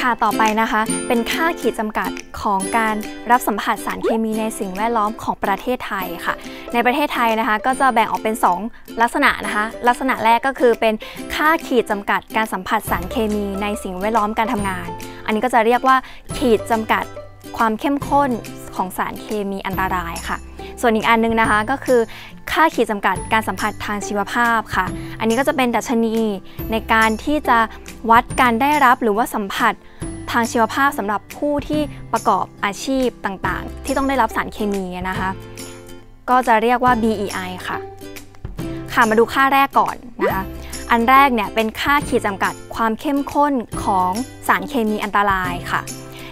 ค่ะต่อไปนะคะ เป็นค่าขีดจำกัดของการรับสัมผัสสารเคมีในสิ่งแวดล้อมของประเทศไทยค่ะ ในประเทศไทยนะคะ ก็จะแบ่งออกเป็น 2 ลักษณะนะคะ ลักษณะแรกก็คือเป็นค่าขีดจำกัดการสัมผัสสารเคมีในสิ่งแวดล้อมการทำงาน อันนี้ก็จะเรียกว่าขีดจำกัดความเข้มข้นของสารเคมีอันตรายค่ะ ส่วนอีกอันนึงนะคะก็คือ ค่าขีดจำกัดการสัมผัสทางชีวภาพค่ะ อันนี้ก็จะเป็นดัชนีในการที่จะวัดการได้รับหรือว่าสัมผัสทางชีวภาพสำหรับผู้ที่ประกอบอาชีพต่างๆ ที่ต้องได้รับสารเคมีนะคะ ก็จะเรียกว่า BEI ค่ะ ค่ะมาดูค่าแรกก่อนนะคะ อันแรกเนี่ยเป็นค่าขีดจำกัดความเข้มข้นของสารเคมีอันตรายค่ะ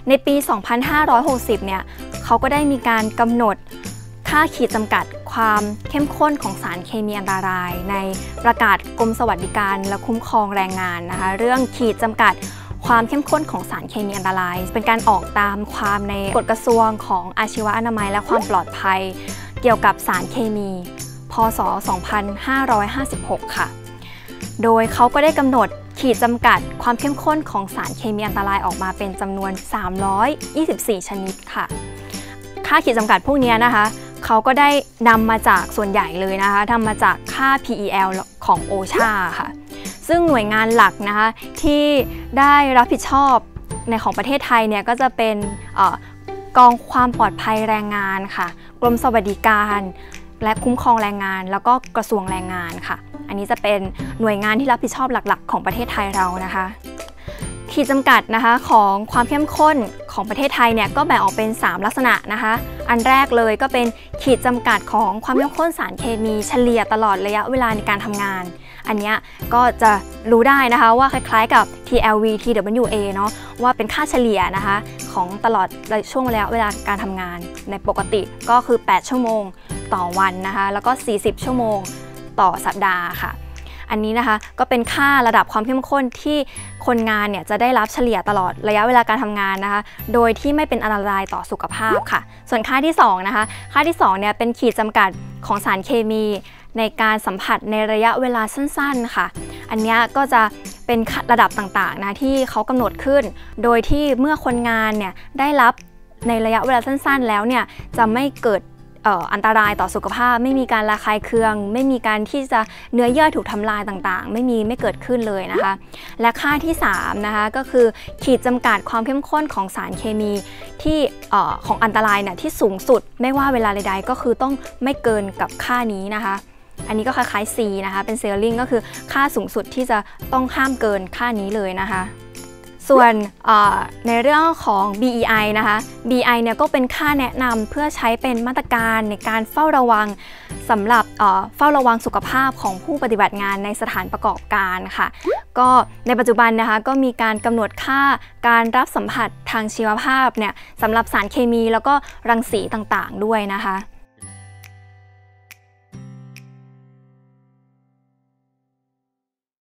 ในปี 2560 เนี่ยเขาก็ได้มีการกำหนด ค่าขีดจำกัดความเข้มข้นของสารเคมีอันตราย ในประกาศกรมสวัสดิการและคุ้มครองแรงงานนะคะเรื่องขีดจำกัดความเข้มข้นของสารเคมีอันตราย เป็นการออกตามความในกฎกระทรวงของอาชีวอนามัย และความปลอดภัย เกี่ยวกับสารเคมี พศ 2556 ค่ะ โดยเขาก็ได้กำหนดขีดจำกัดความเข้มข้นของสารเคมีอันตรายออกมาเป็นจำนวน 324 ชนิดค่ะ ค่าขีดจำกัดพวกนี้นะคะ เขาก็ได้นำมาจากส่วนใหญ่เลยนะคะทำมาจากค่า PEL ของ OSHA ค่ะ ซึ่งหน่วยงานหลักนะคะที่ได้รับผิดชอบในของประเทศไทยเนี่ยก็จะเป็นกองความปลอดภัยแรงงานค่ะ กรมสวัสดิการ และคุ้มครองแรงงาน แล้วก็กระทรวงแรงงานค่ะ อันนี้จะเป็นหน่วยงานที่รับผิดชอบหลักๆ ของประเทศไทยเรานะคะขีดจำกัดนะคะของความเข้มข้น ของประเทศไทยเนี่ยก็แบ่งออกเป็น 3 ลักษณะนะคะ อันแรกเลยก็เป็นขีดจำกัดของความเข้มข้นสารเคมีเฉลี่ยตลอดระยะเวลาในการทำงาน อันนี้ก็จะรู้ได้นะคะว่าคล้ายๆกับ TLV TWA เนาะว่าเป็นค่าเฉลี่ยนะคะของตลอดช่วงระยะเวลาการทำงาน ในปกติก็คือ 8 ชั่วโมงต่อวันนะคะ แล้วก็ 40 ชั่วโมงต่อสัปดาห์ค่ะ อันนี้นะคะก็เป็นค่าระดับความเข้มข้นที่คนงานเนี่ยจะได้รับเฉลี่ยตลอดระยะเวลาการทำงานนะคะ โดยที่ไม่เป็นอันตรายต่อสุขภาพค่ะ ส่วนค่าที่2นะคะค่าที่2เนี่ยเป็นขีดจำกัดของสารเคมี ในการสัมผัสในระยะเวลาสั้นๆค่ะ อันนี้ก็จะเป็นระดับต่างๆนะที่เขากำหนดขึ้น โดยที่เมื่อคนงานเนี่ยได้รับในระยะเวลาสั้น ๆ แล้วเนี่ยจะไม่เกิด อันตรายต่อสุขภาพ ไม่มีการระคายเคือง ไม่มีการที่จะเนื้อเยื่อถูกทำลายต่างๆ ไม่มีไม่เกิดขึ้นเลยนะคะ และค่าที่3นะคะก็คือขีดจำกัดความเข้มข้นของสารเคมีที่ของอันตรายเนี่ยที่สูงสุด ไม่ว่าเวลาใดๆ ก็คือต้องไม่เกินกับค่านี้นะคะ อันนี้ก็คล้ายๆ C นะคะเป็นเซลลิงก็คือค่าสูงสุดที่จะต้องห้ามเกินค่านี้เลยนะคะ ส่วนในเรื่องของ BEI นะคะ BEI เนี่ยก็เป็นค่าแนะนำเพื่อใช้เป็นมาตรการในการเฝ้าระวังสำหรับเฝ้าระวังสุขภาพของผู้ปฏิบัติงานในสถานประกอบการค่ะ ก็ในปัจจุบันนะคะก็มีการกำหนดค่าการรับสัมผัสทางชีวภาพเนี่ยสำหรับสารเคมีแล้วก็รังสีต่างๆด้วยนะคะ